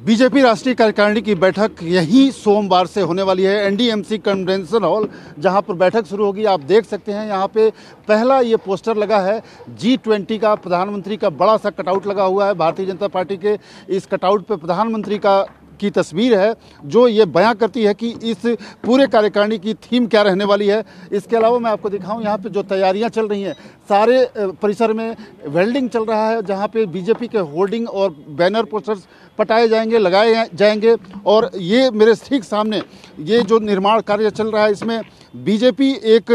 BJP राष्ट्रीय कार्यकारिणी की बैठक यही सोमवार से होने वाली है। एनडीएमसी कन्वेंशन हॉल, जहाँ पर बैठक शुरू होगी, आप देख सकते हैं, यहाँ पे पहला ये पोस्टर लगा है जी ट्वेंटी का प्रधानमंत्री का बड़ा सा कटआउट लगा हुआ है। भारतीय जनता पार्टी के इस कटआउट पे प्रधानमंत्री का की तस्वीर है, जो ये बयां करती है कि इस पूरे कार्यकारिणी की थीम क्या रहने वाली है। इसके अलावा मैं आपको दिखाऊँ, यहाँ पे जो तैयारियाँ चल रही हैं, सारे परिसर में वेल्डिंग चल रहा है, जहाँ पे बीजेपी के होर्डिंग और बैनर पोस्टर्स पटाए जाएँगे, लगाए जाएँगे, और ये मेरे ठीक सामने, ये जो निर्माण कार्य चल रहा है, इसमें बीजेपी एक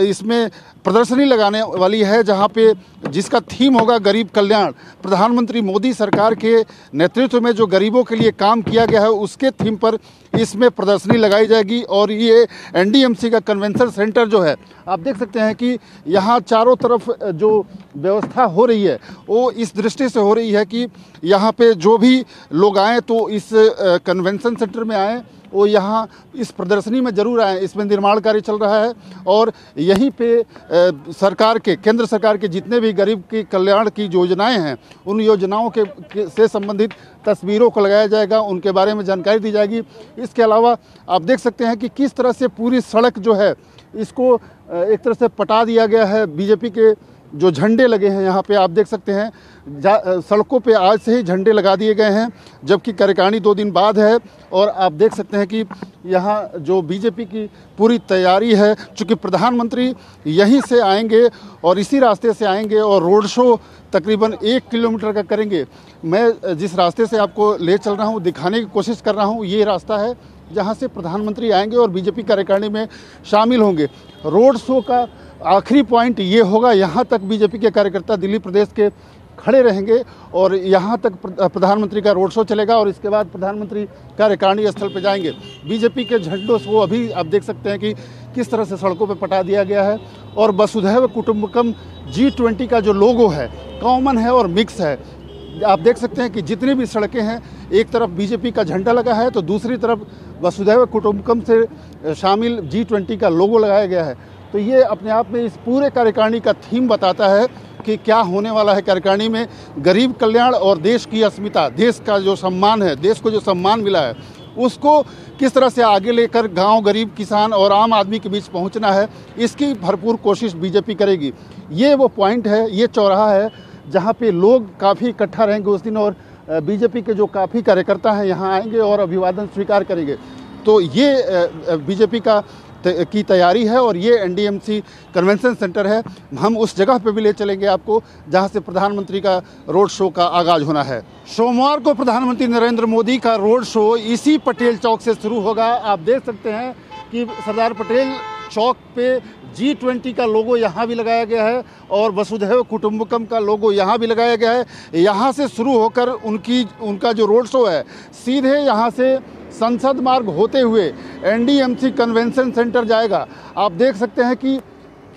इसमें प्रदर्शनी लगाने वाली है जहाँ पे जिसका थीम होगा गरीब कल्याण। प्रधानमंत्री मोदी सरकार के नेतृत्व में जो गरीबों के लिए काम किया गया है, उसके थीम पर इसमें प्रदर्शनी लगाई जाएगी और ये एनडीएमसी का कन्वेंशन सेंटर जो है, आप देख सकते हैं कि यहाँ चारों तरफ़ जो व्यवस्था हो रही है। वो इस दृष्टि से हो रही है कि यहाँ पे जो भी लोग आए तो इस कन्वेंशन सेंटर में आए वो यहाँ इस प्रदर्शनी में ज़रूर आए इसमें निर्माण कार्य चल रहा है और यहीं पे सरकार के केंद्र सरकार के जितने भी गरीब की कल्याण की योजनाएँ हैं उन योजनाओं के, से संबंधित तस्वीरों को लगाया जाएगा उनके बारे में जानकारी दी जाएगी। इसके अलावा आप देख सकते हैं कि किस तरह से पूरी सड़क जो है इसको एक तरह से पटा दिया गया है। बीजेपी के जो झंडे लगे हैं, यहाँ पे आप देख सकते हैं सड़कों पे आज से ही झंडे लगा दिए गए हैं, जबकि कार्यकारिणी दो दिन बाद है, और आप देख सकते हैं कि यहाँ जो बीजेपी की पूरी तैयारी है, चूँकि प्रधानमंत्री यहीं से आएँगे और इसी रास्ते से आएँगे और रोड शो तकरीबन एक किलोमीटर का करेंगे। मैं जिस रास्ते से आपको ले चल रहा हूँ, दिखाने की कोशिश कर रहा हूँ, ये रास्ता है जहाँ से प्रधानमंत्री आएँगे और बीजेपी कार्यकारिणी में शामिल होंगे। रोड शो का आखिरी पॉइंट ये होगा, यहाँ तक बीजेपी के कार्यकर्ता दिल्ली प्रदेश के खड़े रहेंगे और यहाँ तक प्रधानमंत्री का रोड शो चलेगा और इसके बाद प्रधानमंत्री कार्यकारिणी स्थल पर जाएँगे। बीजेपी के झंडों से वो अभी आप देख सकते हैं कि किस तरह से सड़कों पर पटा दिया गया है और वसुधैव कुटुम्बकम जी ट्वेंटी का जो लोगो है, कॉमन है और मिक्स है। आप देख सकते हैं कि जितनी भी सड़कें हैं, एक तरफ़ बीजेपी का झंडा लगा है तो दूसरी तरफ़ वसुधैव कुटुम्बकम से शामिल जी ट्वेंटी का लोगो लगाया गया है। तो ये अपने आप में इस पूरे कार्यकारिणी का थीम बताता है कि क्या होने वाला है कार्यकारिणी में। गरीब कल्याण और देश की अस्मिता, देश का जो सम्मान है, देश को जो सम्मान मिला है, उसको किस तरह से आगे लेकर गाँव गरीब, किसान और आम आदमी के बीच पहुँचना है, इसकी भरपूर कोशिश बीजेपी करेगी। ये वो पॉइंट है, ये चौराहा है जहाँ पे लोग काफ़ी इकट्ठा रहेंगे उस दिन और बीजेपी के जो काफ़ी कार्यकर्ता हैं यहाँ आएँगे और अभिवादन स्वीकार करेंगे। तो ये बीजेपी का की तैयारी है और ये एनडीएमसी कन्वेंशन सेंटर है। हम उस जगह पे भी ले चलेंगे आपको, जहाँ से प्रधानमंत्री का रोड शो का आगाज़ होना है। सोमवार को प्रधानमंत्री नरेंद्र मोदी का रोड शो इसी पटेल चौक से शुरू होगा। आप देख सकते हैं कि सरदार पटेल चौक पे जी ट्वेंटी का लोगो यहाँ भी लगाया गया है और वसुधैव कुटुम्बकम का लोगो यहाँ भी लगाया गया है। यहाँ से शुरू होकर उनकी, उनका जो रोड शो है, सीधे यहाँ से संसद मार्ग होते हुए एनडीएमसी कन्वेंशन सेंटर जाएगा। आप देख सकते हैं कि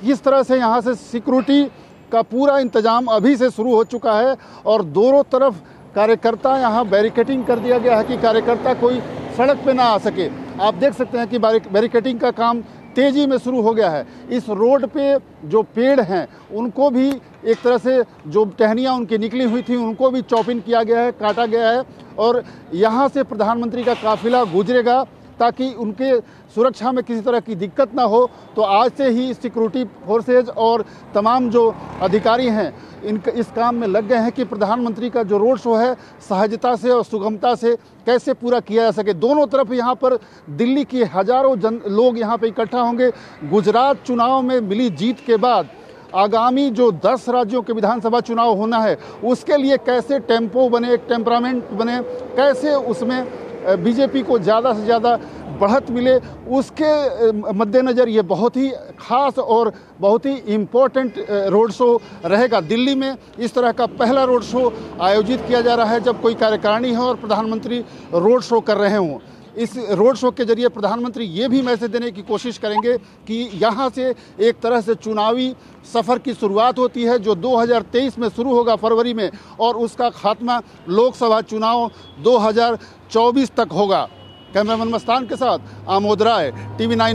किस तरह से यहाँ से सिक्योरिटी का पूरा इंतज़ाम अभी से शुरू हो चुका है और दोनों तरफ़ कार्यकर्ता यहाँ बैरिकेटिंग कर दिया गया है कि कार्यकर्ता कोई सड़क पे ना आ सके। आप देख सकते हैं कि बैरिकेटिंग का काम तेज़ी में शुरू हो गया है। इस रोड पे जो पेड़ हैं, उनको भी एक तरह से जो टहनियाँ उनकी निकली हुई थी, उनको भी चॉपिंग किया गया है, काटा गया है और यहाँ से प्रधानमंत्री का काफिला गुजरेगा। ताकि उनके सुरक्षा में किसी तरह की दिक्कत ना हो तो आज से ही सिक्योरिटी फोर्सेज और तमाम जो अधिकारी हैं इन इस काम में लग गए हैं कि प्रधानमंत्री का जो रोड शो है, सहजता से और सुगमता से कैसे पूरा किया जा सके। दोनों तरफ़ यहाँ पर दिल्ली की हज़ारों जन, लोग यहाँ पर इकट्ठा होंगे। गुजरात चुनाव में मिली जीत के बाद आगामी जो 10 राज्यों के विधानसभा चुनाव होना है, उसके लिए कैसे टेंपो बने, एक टेम्परामेंट बने, कैसे उसमें बीजेपी को ज़्यादा से ज़्यादा बढ़त मिले, उसके मद्देनज़र ये बहुत ही ख़ास और बहुत ही इम्पोर्टेंट रोड शो रहेगा। दिल्ली में इस तरह का पहला रोड शो आयोजित किया जा रहा है जब कोई कार्यकारिणी हो और प्रधानमंत्री रोड शो कर रहे हों। इस रोड शो के ज़रिए प्रधानमंत्री ये भी मैसेज देने की कोशिश करेंगे कि यहाँ से एक तरह से चुनावी सफ़र की शुरुआत होती है, जो 2023 में शुरू होगा फरवरी में, और उसका खात्मा लोकसभा चुनाव 2024 तक होगा। कैमरामैन मस्तान के साथ आमोद राय, टीवी नाइन